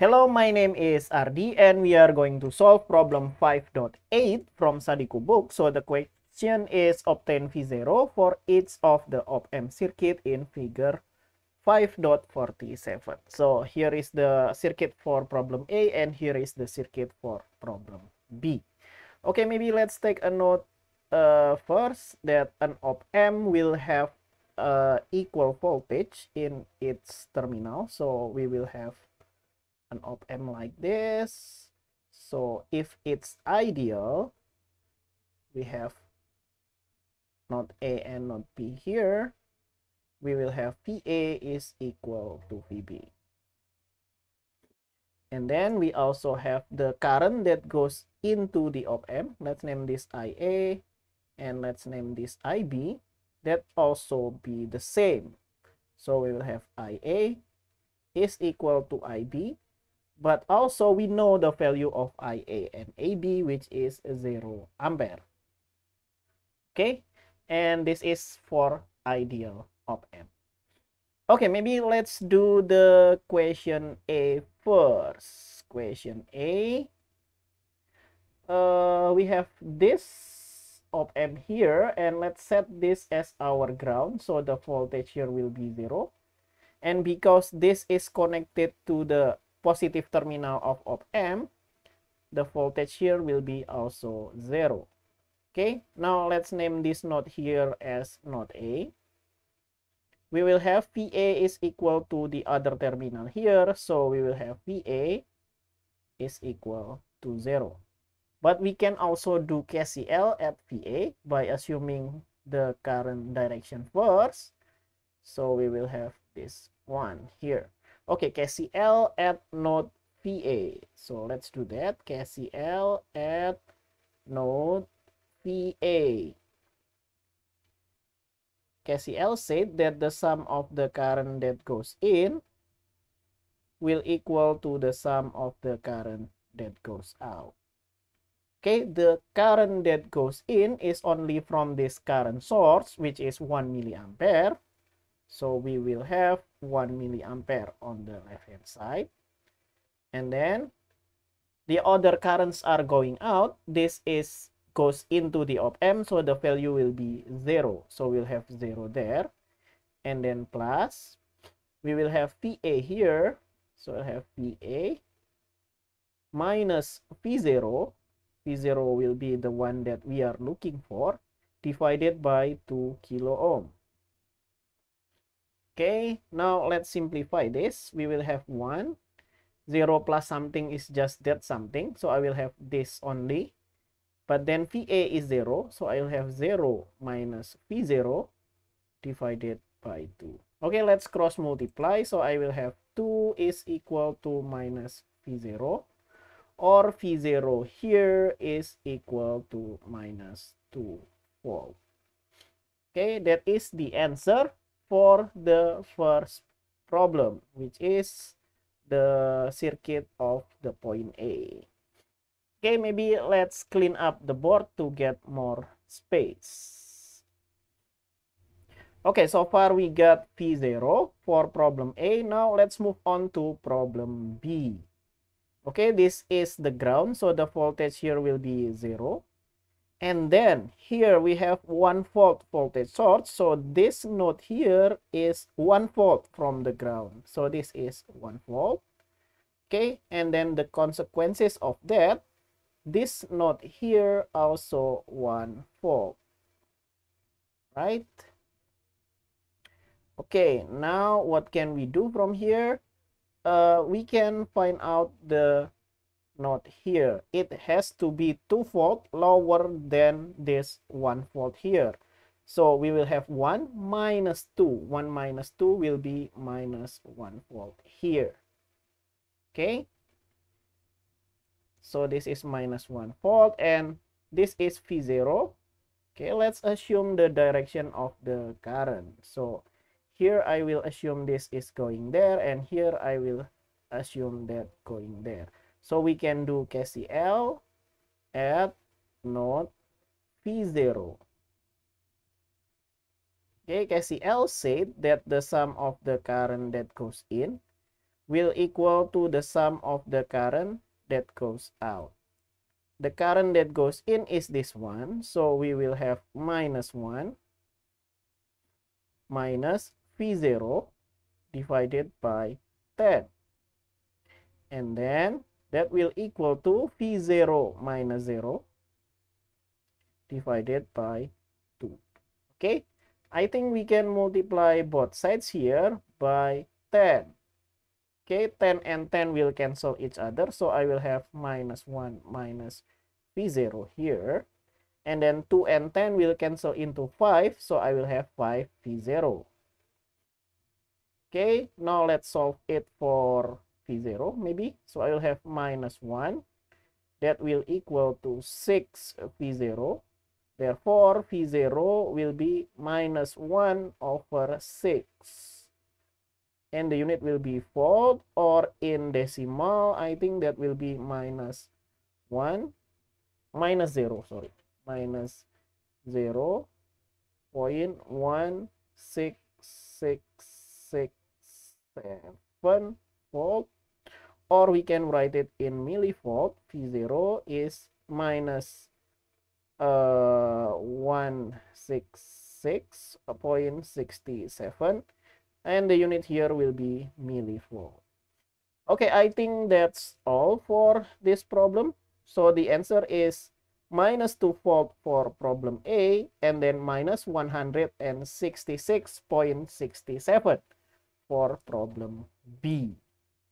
Hello, my name is Ardi and we are going to solve problem 5.8 from Sadiku book. So the question is obtain V0 for each of the op-amp circuit in figure 5.47. So here is the circuit for problem A and here is the circuit for problem B. Okay, maybe let's take a note uh, first that an op-amp will have uh, equal voltage in its terminal. So we will have an op-amp like this. So if it's ideal, we have not A and not B here. We will have VA is equal to VB. And then we also have the current that goes into the op-amp. Let's name this IA and let's name this IB that also be the same. So we will have IA is equal to IB, but also we know the value of IA and AB, which is 0 ampere. Okay, and this is for ideal op-amp. Okay, maybe let's do the question A first. Question A. Uh, we have this op amp here and let's set this as our ground so the voltage here will be zero and because this is connected to the positive terminal of op amp the voltage here will be also zero okay now let's name this node here as node a we will have va is equal to the other terminal here so we will have va is equal to zero but we can also do KCL at VA by assuming the current direction first. So we will have this one here. Okay, KCL at node PA. So let's do that. KCL at node PA. KCL said that the sum of the current that goes in will equal to the sum of the current that goes out. Okay, the current that goes in is only from this current source, which is 1 milliampere. So we will have 1 milliampere on the left-hand side. And then the other currents are going out. This is goes into the op-amp, so the value will be 0. So we'll have 0 there. And then plus, we will have VA here. So we'll have VA minus V0 P0 will be the one that we are looking for divided by 2 kilo ohm. Okay, now let's simplify this. We will have 1. 0 plus something is just that something. So I will have this only. But then VA is 0. So I will have 0 minus V0 divided by 2. Okay, let's cross multiply. So I will have 2 is equal to minus V0 or V0 here is equal to minus 2 volt. Okay, that is the answer for the first problem, which is the circuit of the point A. Okay, maybe let's clean up the board to get more space. Okay, so far we got V0 for problem A. Now let's move on to problem B okay this is the ground so the voltage here will be zero and then here we have one volt voltage source. So this node here is one volt from the ground. So this is one volt okay and then the consequences of that this node here also one volt right? Okay now what can we do from here? Uh, we can find out the node here. It has to be 2 volt lower than this 1 volt here. So we will have 1 minus 2. 1 minus 2 will be minus 1 volt here. Okay. So this is minus 1 volt and this is V0. Okay, let's assume the direction of the current. So here I will assume this is going there and here I will assume that going there so we can do KCL at node V0 okay KCL said that the sum of the current that goes in will equal to the sum of the current that goes out. The current that goes in is this one. So we will have minus 1 minus V0 divided by 10. And then that will equal to V0 minus 0 divided by 2. Okay, I think we can multiply both sides here by 10. Okay, 10 and 10 will cancel each other. So I will have minus 1 minus V0 here. And then 2 and 10 will cancel into 5. So I will have 5 V0. Okay, now let's solve it for V0 maybe. So I will have minus 1. That will equal to 6 V0. Therefore, V0 will be minus 1 over 6 and the unit will be volt or in decimal I think that will be minus 1 minus 0 sorry minus 0 point one six six six seven volt or we can write it in millivolt v0 is minus uh 166.67 and the unit here will be millivolt. Okay, I think that's all for this problem. So the answer is minus 2 volt for problem A and then minus 166.67 for problem B.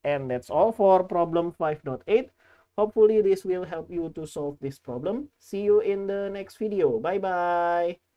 And that's all for problem 5.8. Hopefully this will help you to solve this problem. See you in the next video. Bye-bye.